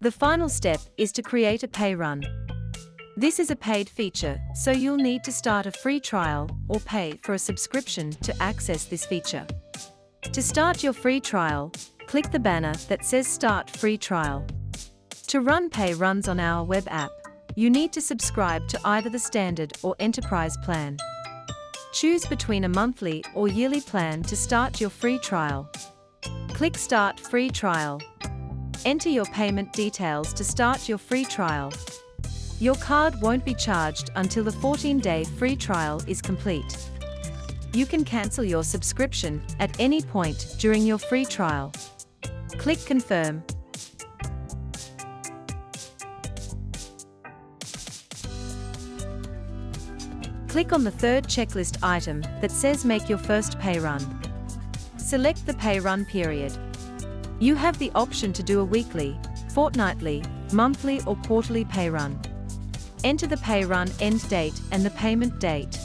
The final step is to create a pay run. This is a paid feature, so you'll need to start a free trial or pay for a subscription to access this feature. To start your free trial, click the banner that says Start Free Trial. To run pay runs on our web app, you need to subscribe to either the standard or enterprise plan. Choose between a monthly or yearly plan to start your free trial. Click Start Free Trial. Enter your payment details to start your free trial. Your card won't be charged until the 14-day free trial is complete. You can cancel your subscription at any point during your free trial. Click Confirm. Click on the third checklist item that says Make your first pay run. Select the pay run period. You have the option to do a weekly, fortnightly, monthly or quarterly pay run. Enter the pay run end date and the payment date.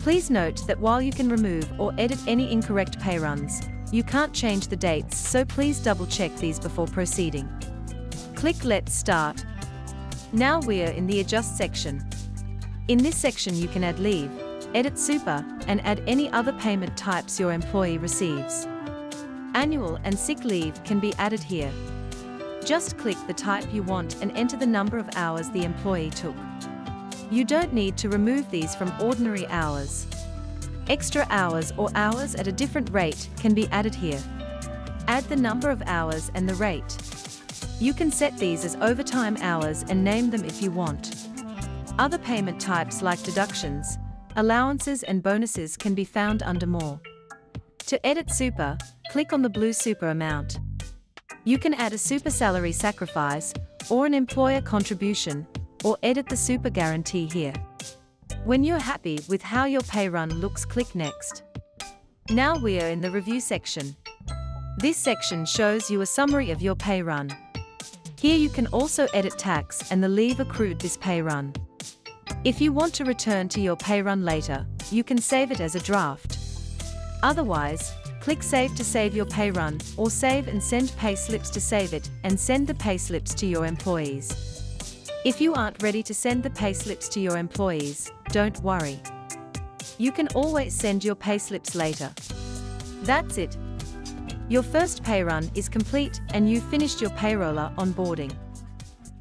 Please note that while you can remove or edit any incorrect pay runs, you can't change the dates so please double check these before proceeding. Click Let's Start. Now we're in the Adjust section. In this section you can add leave, edit super, and add any other payment types your employee receives. Annual and sick leave can be added here. Just click the type you want and enter the number of hours the employee took. You don't need to remove these from ordinary hours. Extra hours or hours at a different rate can be added here. Add the number of hours and the rate. You can set these as overtime hours and name them if you want. Other payment types like deductions, allowances and bonuses can be found under More. To edit Super, click on the blue Super amount. You can add a super salary sacrifice, or an employer contribution, or edit the super guarantee here. When you're happy with how your pay run looks click Next. Now we are in the review section. This section shows you a summary of your pay run. Here you can also edit tax and the leave accrued this pay run. If you want to return to your pay run later, you can save it as a draft. Otherwise, Click Save to save your pay run, or save and send pay slips to save it, and send the pay slips to your employees. If you aren't ready to send the pay slips to your employees, don't worry. You can always send your pay slips later. That's it. Your first pay run is complete and you've finished your payroller onboarding.